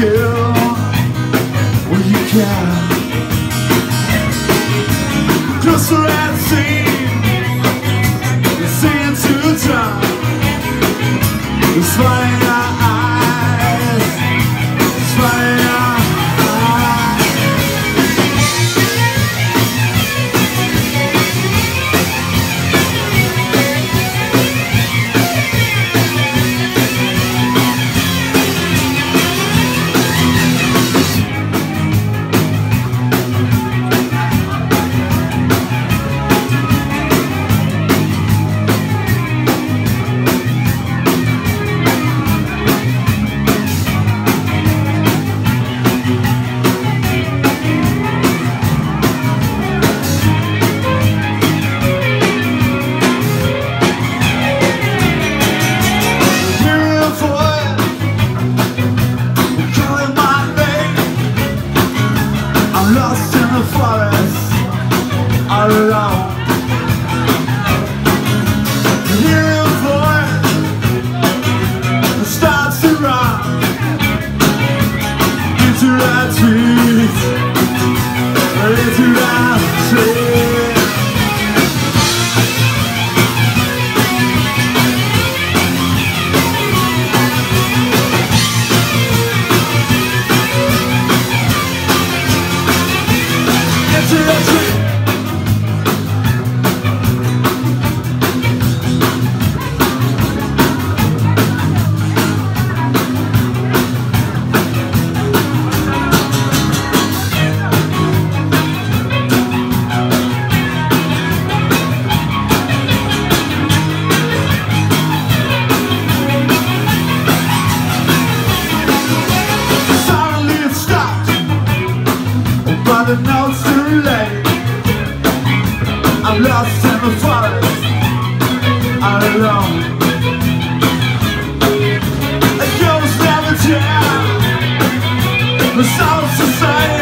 girl, will you come? Just let see. It knows too late. I'm lost in the forest All alone. A ghost never tell The the same